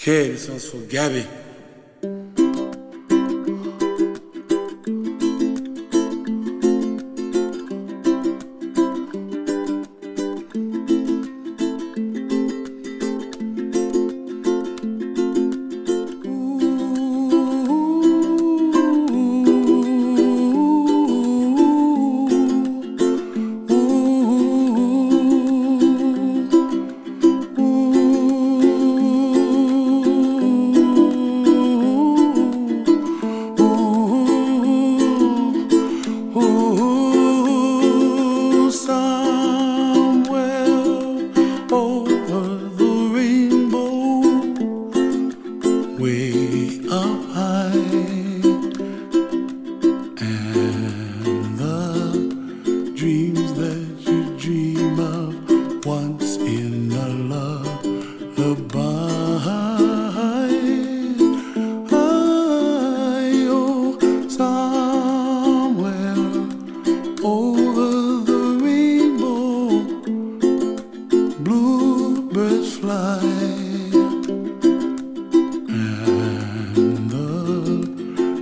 Okay, this one's for Gabby.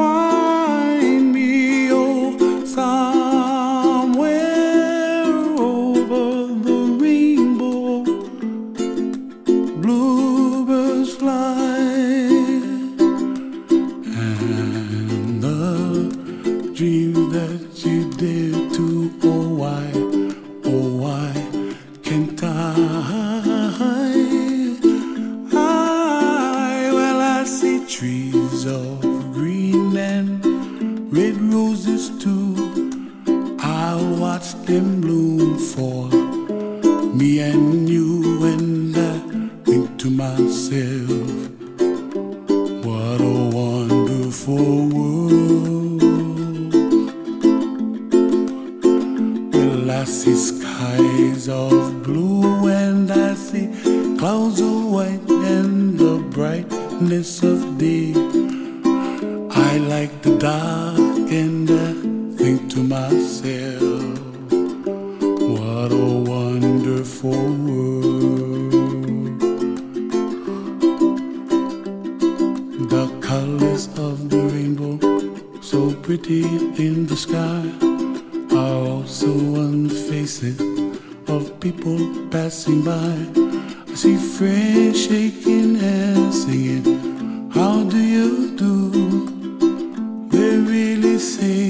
you see clouds of white, and the brightness of day. I like the dark, and I think to myself, what a wonderful world. The colors of the rainbow, so pretty in the sky, people passing by. I see friends shaking hands, singing, How do you do? They really say,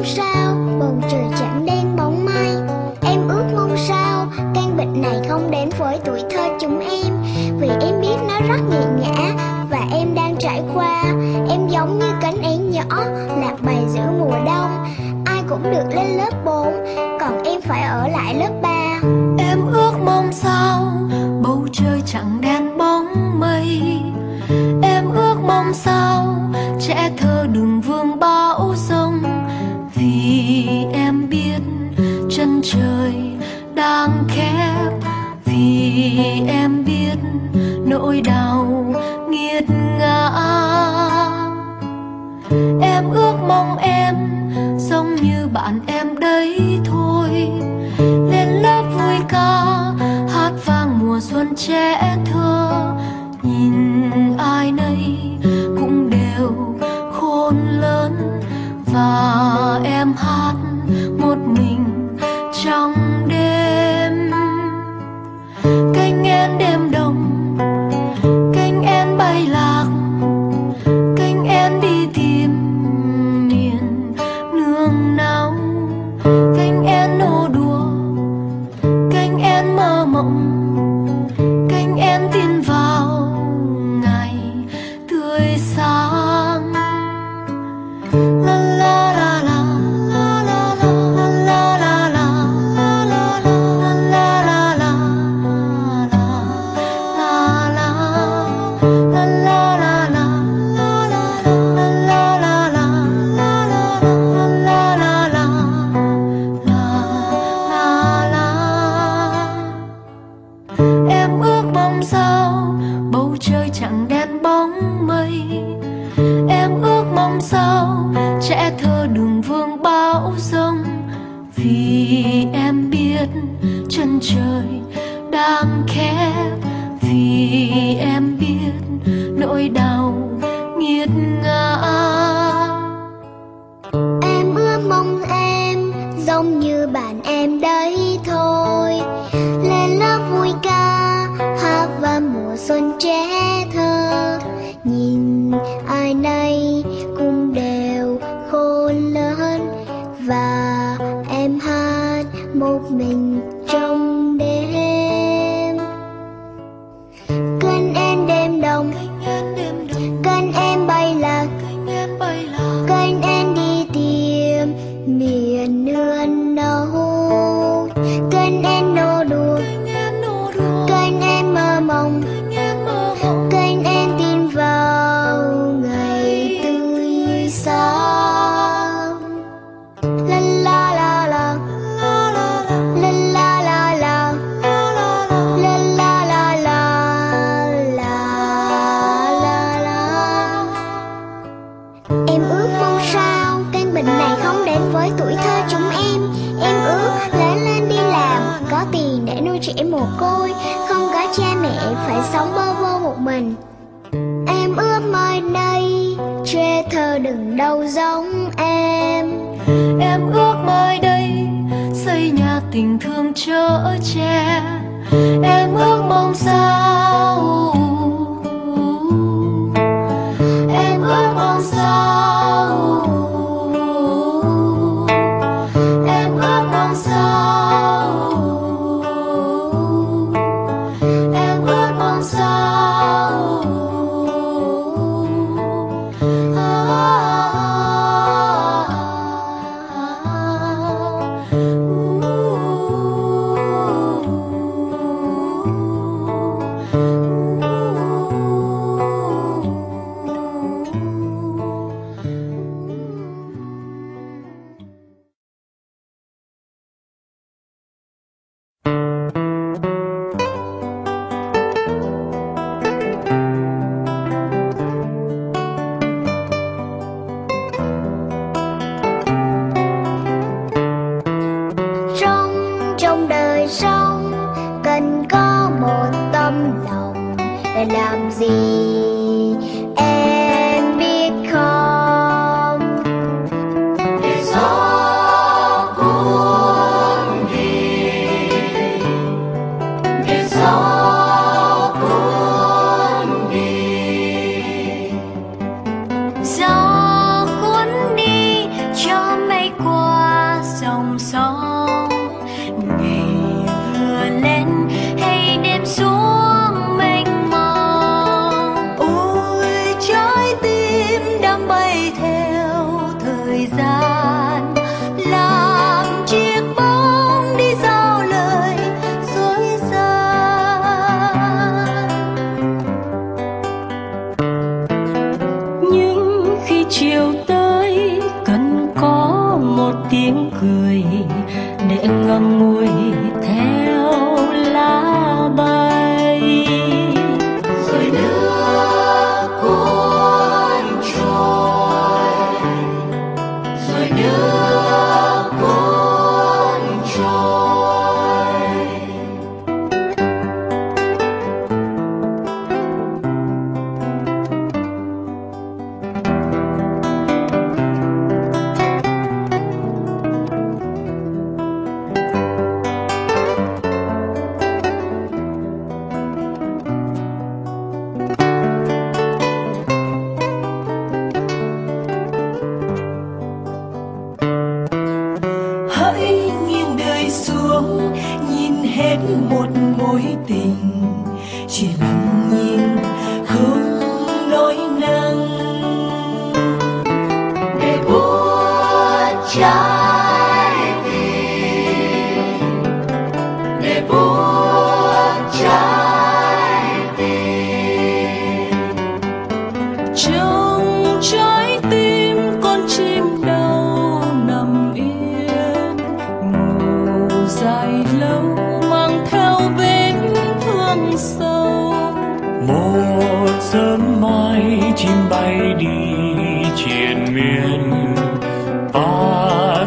mong sao, bầu trời chẳng đen bóng mai em ước mong sao, căn bệnh này không đến với tuổi thơ chúng em. trẻ thơ, nhìn ai nấy cũng đều khôn lớn. Và em hát một mình trong đêm. Cánh én đêm đông, cánh én bay lạc, cánh én đi tìm miền nương náu cánh én nô đùa, cánh én mơ mộng như bạn em đấy thôi. Lên lớp vui ca, hát và mùa xuân trẻ thơ. Nhìn ai nay cũng đều khôn lớn Và em hát một mình. côi Không có cha mẹ phải sống bơ vơ một mình. Em ước mai đây Tre thơ đừng đau giống em. Em ước mai đây, Xây nhà tình thương chở che. Em ước mong sao? Em ước mong sao? clumsy and because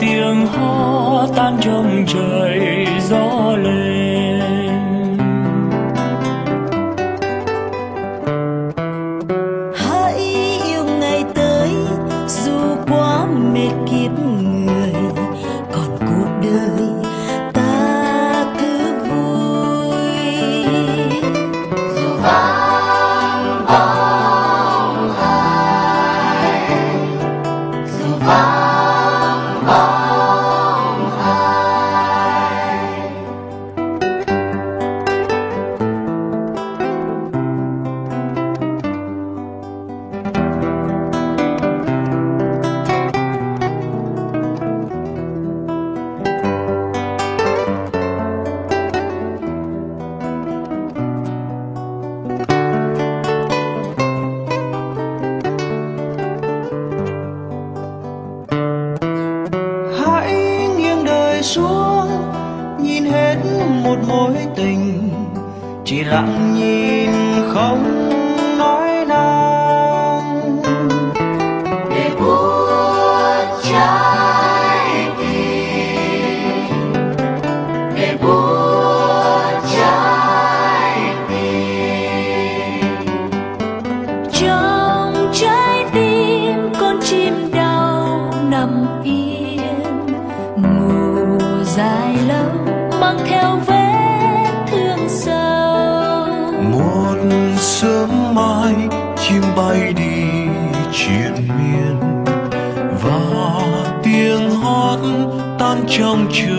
tiếng hót tan trong trời. một mối tình chỉ lặng nhìn không trong trường